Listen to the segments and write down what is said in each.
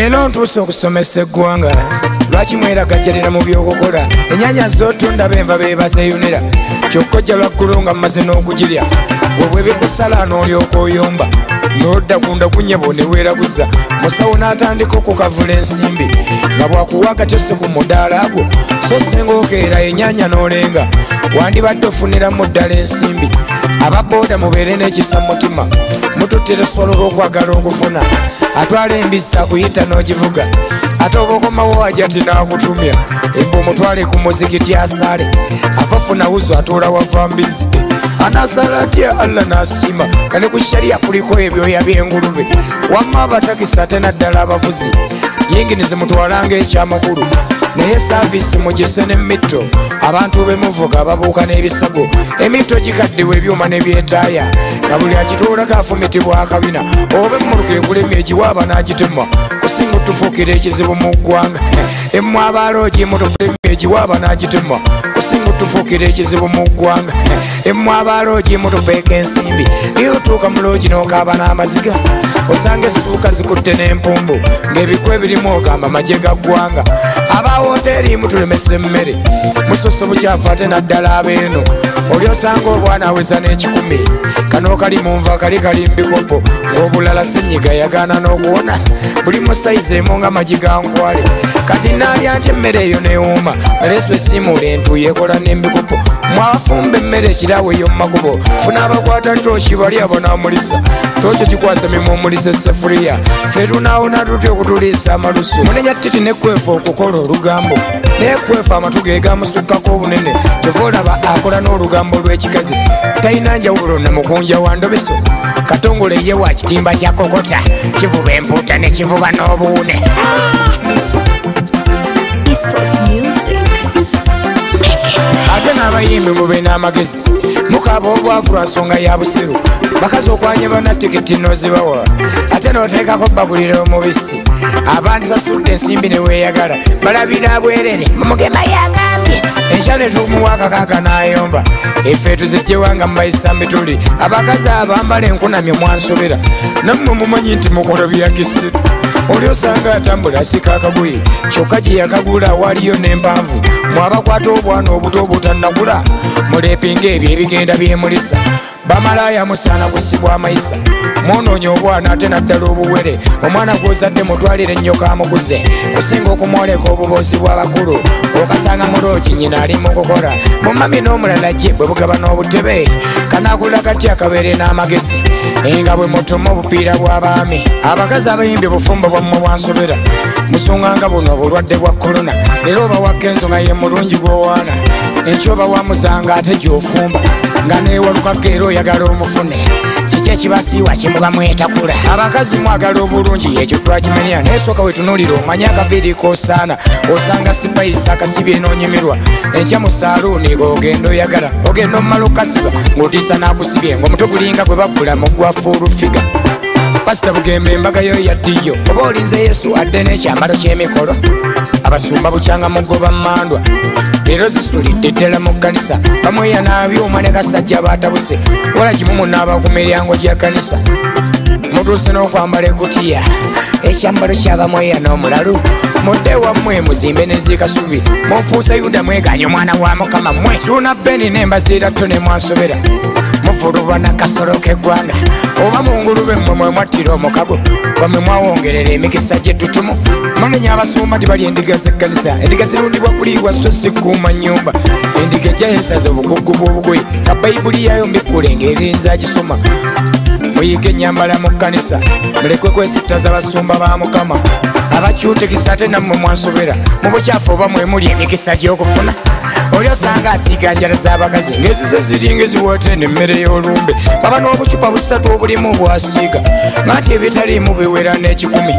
leero ntuuse okusomesa eggwanga lwaki mweragajjalira mu byokukola enyanya zootunda benva bebazeeyunira kyokka ojja lwaggulu nga mmaze n'okugirya webwebikusala n'olyokooyomba n'odda gunda kunyebo ne weeraguza musawo n'atandika okukavula ensimbi nga bwakuwa agatyose ku mudaala ago so senga okeera enyanya n'olenga wandibadde ofuniramu ddala ensimbi ababooda mubeere n'ekisa mutima mututtira eswala olw'okwagala okufuna atwala embisa kuyita n'ogivuga ate oba okomawo wajja ti n'akutumya ebba omutwale ku muzigiti asale afafuna wuzo atuula wavambizi anasala atya allah n'asima nga ne ku sharya kuliko ebyoya by'engulube wamma abatakisa ate naddala abavuzi yinginizi mutwalanga ekyamakulu naye saavisi mugise nemitto abantu bemuvuga babuuka n'ebisago emitto gikaddewa ebyuma nebyetaaya na buli agitoolako afumitibwa akabina oba emmuluka ekulema egiwaaba n'agitema kusinga tufuukira ekizibu mu ggwanga emmwabaalo gimutoema egiwaaba n'agitema kusinga tufuukira ekizibu mu ggwanga emwabaloji mutupeeka ensimbi naye otuuka muloji nookaaba n'amaziga osanga essuuka zikutte n'empumbu ng'ebikw ebirimu ogamba magye ga ggwanga abawooteri mutulemesa emmere musosa bukyafu ate naddala ab'eno oli osanga obwana aweza n'ekikumi kanookali mu nva kali kali mbikopo ng'obulala senyiga yagaana n'okuwona buli mu sayizi emu nga magiga nkwale kati nalya nti emmere eyo newuuma malesu esimula entu yekola nembikupo mwafumba emmere ekirawo eyo mumakubo funa abakwata nti okibalyabo namulisa tokyo kikwasa mimu omulisa esefuriya fetunawona tutya okutuliisa amalusu munenya titi nekwefa okukola olugambo nekwefa amatuga egamusukkako obunene kyova olaba akola n'olugambo lw'ekigazi talina njawulo namugunja wa ndobeso katongole ye wa kitimba kyakokota kivuba emputa nekivuba n'obuune ate n'abayimbi mubeena amagezi mukaba obwavu lwa nsonga ya busiru bakazi okwanye bana tikiti n'ozibawa ate n'oteekako bagulira omubisi abandisasudde ensimbi ne weeyagala balabira bwerere mumugema yaga enkyala etuumuwaaka kaaka nayomba effe tuzijjewanga mubayisa mituli abakazi abambala enkunamye mwansobera nammwe mumanyi nti mukola byakisiru oli osanga atambula asika akagoye kyokka gye yakagula waliyo n'empanvu mwabakwata obwana obuto obutannakula mulepinga ebyo ebigenda byemulisa bamalaya musana kusibwa amaisa mwononye obwana ate naddala obuwere omwana gwozadde mutwalire ennyo kamuguze kusinga okumwoleka obubuuzi bw'abakulu okasanga muloki nyina ali mu kukola mumami n'omulala gye bwe bugabana obutebe kanakula kati akabeere n'amagezi nga bwe mutuma obupiira bw'abaami abakazi abayimbi bufumba bwammwe bwansobera musunganga buno obulwadde bwa kolona era obawakka ensonga ye mulungi gw'owaana enkyoba wamuzanga ate gy'ofumba nga newalukakeero oyagala omufune kiki ekibasiiwa kyemubamwetakula abakazi mwagala obulungi ekyo twakimanya nayesooka wetunuulira omanye akaviiriko osaana osanga sipayisa akasibi enoonyumirwa enkya mu saaluuni ogenda oyagala ogenda omumala okukasiba ng'otiisa n'akusibye ngaomuto gulinga gwe bakkula mu ggwafu olufiga pasita bugembe embaga yo yaddiyo oba olinze yesu adde n'ekyambalo ky'emikolo abasumba bukyanga mugoba mmandwa leero zisulidde ddala mu kkanisa bamweyanaabyuma ne kasajja batabuse wala kimu munaaba ku miryango gya kkanisa mutuuse n'okwambala ekutiya ekyambalo kyabamweya n'omulalu mudde wammwe muzimbe nezikasubi mufuusa yuda mweganye omwana wa mukama mmwe suuna beni nembaziira tto ne mwansobera mufulubana kasoro k'eggwanga oba mungulube mmwe mwe mwattira omukago bwamwe mwawongerera emikisa gyetutumu manenya abasumba tibali endiga zekkanisa endiga zirundibwa kuliibwa so sikuuma nyumba endiga gyayesaza obugugu bw'obugoyi nga bayibuli yayo mbikkula engeriinza gisoma muyiga ennyambala mu kkanisa mulekwe kwesitaza basumba ba mukama abakyutegisa ate nammwe mwansobera mubukyafu oba mwemuli emikisa gyokufuna oli osanga asiiga njala z'abakazi ngezize ziringa ziwote nemmere y'olumbe baba n'obucupa busatu obulimu bwasiiga nganti ebitaliimu biwera n'ekikumi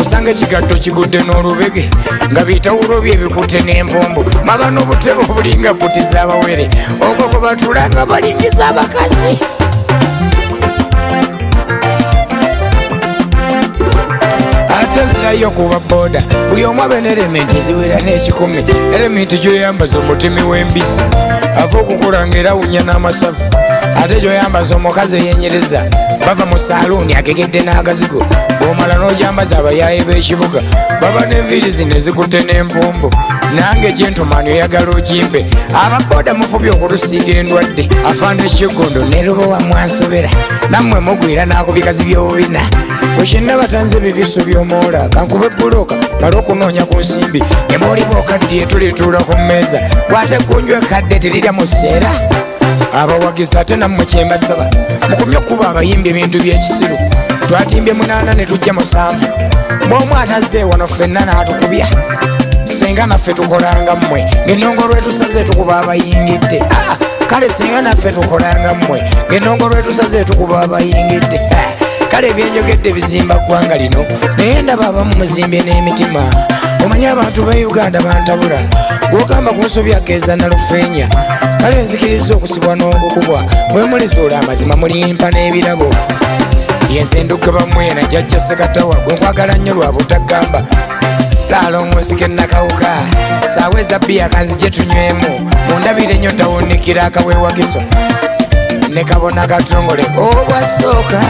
osanga ekigatto kigudde n'olubege nga biitawulo bye ebikute n'empombo maba n'obutebe obulinga puti z'abawere okwo kwe batulanga balingiza abakazi ayo kuba boda buli omu abe n'erementi eziwera n'ekikumi erementi gyoyambaza omutemi w'embisi ava okukulanga era awunya n'amasavu ate gyoyambaza omukazi eyenyereza bava mu saaluuni agegedde n'agazigo bwomala n'ogyambaza abayaayi b'ekibuga baba n'enviiri zino ezikutte n'empumbu nange ekyentumani oyagala okimbe ababooda mufubye okulusiiga endwadde afaana ekigondo neruba wamwansobera nammwe mugwira n'akubikazi by'obubina bwekinnabatanze bibiso by'omuwola kankuba ebbulooka mala okunoonya ku nsimbi ne bwolibookaddye tulituula ku mmeeza bwate ekkunjwa ekkadde tirirya mu sseera abawagizi ate nammwe kyembasaba mukomye okuba abayimbi ebintu byekisiru twatimbye munaana ne tujja musanvu mwomu ataze wano ffenna n'atukubya senga naffe tukolanga mmwe ngaennongo lwetusaze tukuba abayingidde ah, kale senga naffe tukolanga mmwe ngaennongo lwetusaze tukuba abayingidde ah, kale ebyenjogedde bizimba ggwanga lino naye ndaba abamu muzimbye n'emitima omanyi abantu ba uganda bantabula gwogamba kunsobi akeeza nalufenya kale nzikiriza okusibwa n'obukubwa mwemuliza olw amazima mulimpa n'ebirabo yensinduke bamwena jajja sekatawa gwenkwagala nnyo lwabutagamba saalongosike nakawuka saaweza biya kanzi gyetunywemu mundabire nnyo tawunikira akawewagiso ne kabona gatongole obwasooka